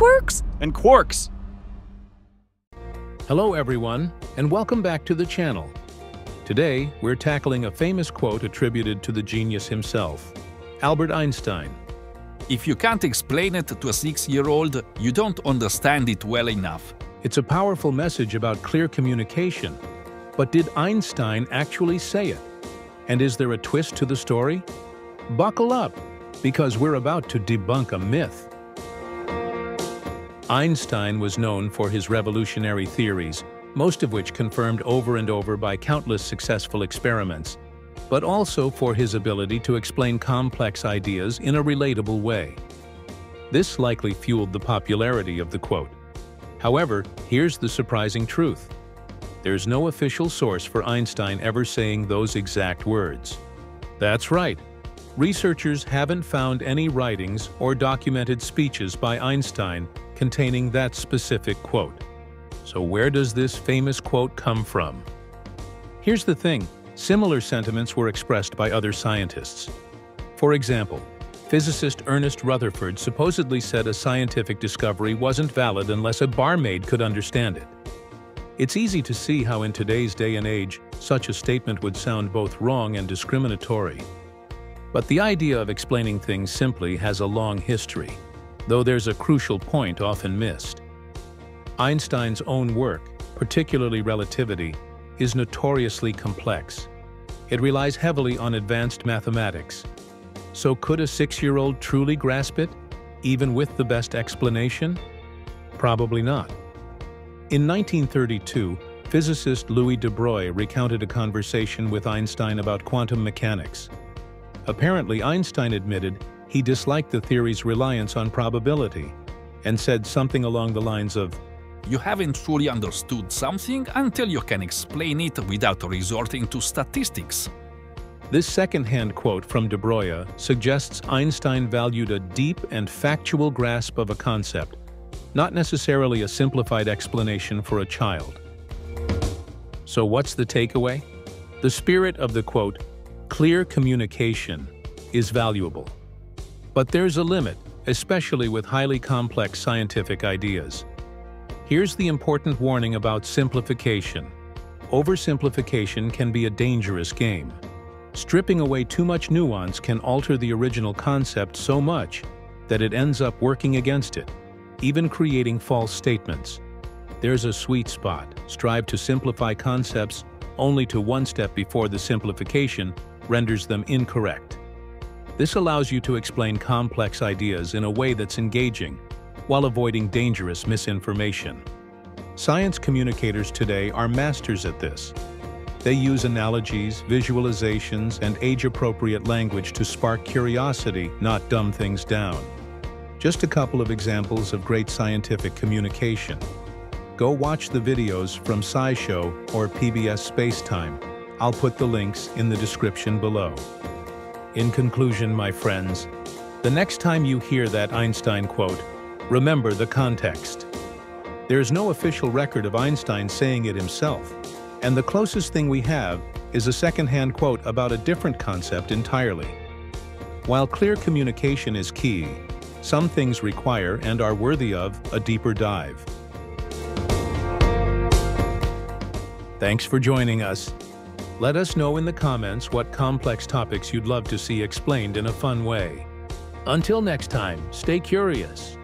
quirks? And quarks. Hello, everyone, and welcome back to the channel. Today, we're tackling a famous quote attributed to the genius himself, Albert Einstein. If you can't explain it to a six-year-old, you don't understand it well enough. It's a powerful message about clear communication. But did Einstein actually say it? And is there a twist to the story? Buckle up, because we're about to debunk a myth. Einstein was known for his revolutionary theories, most of which confirmed over and over by countless successful experiments, but also for his ability to explain complex ideas in a relatable way. This likely fueled the popularity of the quote. However, here's the surprising truth. There's no official source for Einstein ever saying those exact words. That's right. Researchers haven't found any writings or documented speeches by Einstein containing that specific quote. So where does this famous quote come from? Here's the thing, similar sentiments were expressed by other scientists. For example, physicist Ernest Rutherford supposedly said a scientific discovery wasn't valid unless a barmaid could understand it. It's easy to see how in today's day and age, such a statement would sound both wrong and discriminatory. But the idea of explaining things simply has a long history though there's a crucial point often missed. Einstein's own work, particularly relativity, is notoriously complex. It relies heavily on advanced mathematics. So could a six-year-old truly grasp it, even with the best explanation? Probably not. In 1932, physicist Louis de Broglie recounted a conversation with Einstein about quantum mechanics. Apparently, Einstein admitted he disliked the theory's reliance on probability and said something along the lines of, You haven't truly understood something until you can explain it without resorting to statistics. This second-hand quote from de Broglie suggests Einstein valued a deep and factual grasp of a concept, not necessarily a simplified explanation for a child. So what's the takeaway? The spirit of the quote, clear communication, is valuable. But there's a limit, especially with highly complex scientific ideas. Here's the important warning about simplification. Oversimplification can be a dangerous game. Stripping away too much nuance can alter the original concept so much that it ends up working against it, even creating false statements. There's a sweet spot. Strive to simplify concepts only to one step before the simplification renders them incorrect. This allows you to explain complex ideas in a way that's engaging, while avoiding dangerous misinformation. Science communicators today are masters at this. They use analogies, visualizations, and age-appropriate language to spark curiosity, not dumb things down. Just a couple of examples of great scientific communication. Go watch the videos from SciShow or PBS Spacetime. I'll put the links in the description below. In conclusion, my friends, the next time you hear that Einstein quote, remember the context. There is no official record of Einstein saying it himself, and the closest thing we have is a second-hand quote about a different concept entirely. While clear communication is key, some things require and are worthy of a deeper dive. Thanks for joining us. Let us know in the comments what complex topics you'd love to see explained in a fun way. Until next time, stay curious.